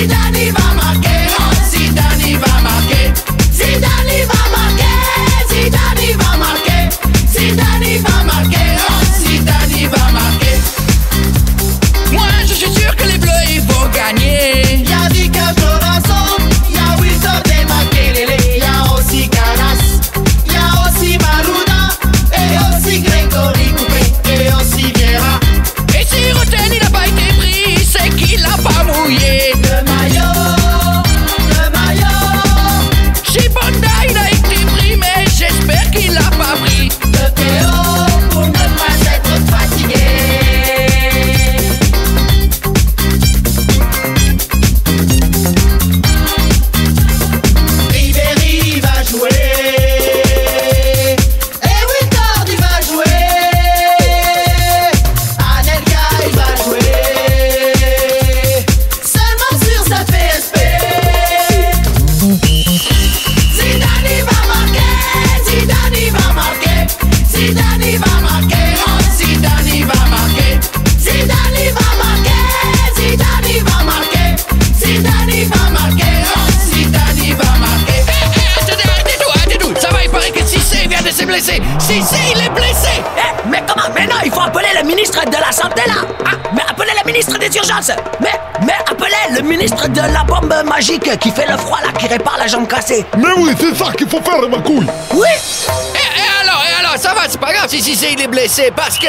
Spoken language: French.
vida ni Si, si, il est blessé. Eh, mais comment? Mais non, il faut appeler le ministre de la Santé, là. Ah, mais appelez le ministre des Urgences. Mais, mais appelez le ministre de la bombe magique qui fait le froid, là, qui répare la jambe cassée. Mais oui, c'est ça qu'il faut faire, ma couille. Oui. Et, et alors, et alors, ça va, c'est pas grave si, si, si, il est blessé, parce que...